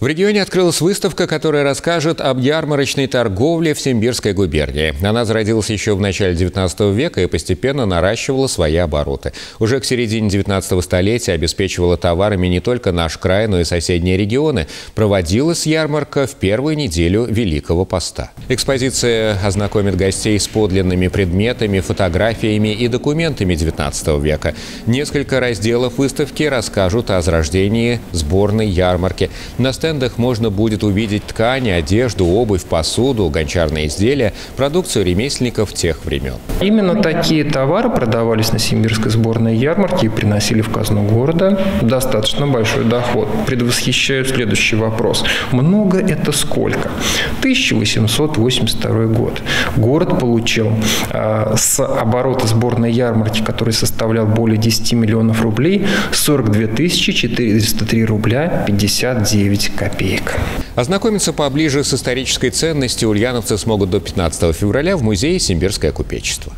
В регионе открылась выставка, которая расскажет об ярмарочной торговле в Симбирской губернии. Она зародилась еще в начале 19 века и постепенно наращивала свои обороты. Уже к середине 19 столетия обеспечивала товарами не только наш край, но и соседние регионы. Проводилась ярмарка в первую неделю Великого Поста. Экспозиция ознакомит гостей с подлинными предметами, фотографиями и документами 19 века. Несколько разделов выставки расскажут о зарождении сборной ярмарки. На стендах можно будет увидеть ткани, одежду, обувь, посуду, гончарные изделия, продукцию ремесленников тех времен. Именно такие товары продавались на Симбирской сборной ярмарке и приносили в казну города достаточно большой доход. Предвосхищаю следующий вопрос. Много это сколько? 1882 год. Город получил э, с оборота сборной ярмарки, который составлял более 10 миллионов рублей, 42 403 рубля 59 копеек. Ознакомиться поближе с исторической ценностью ульяновцы смогут до 15 февраля в музее «Симбирское купечество».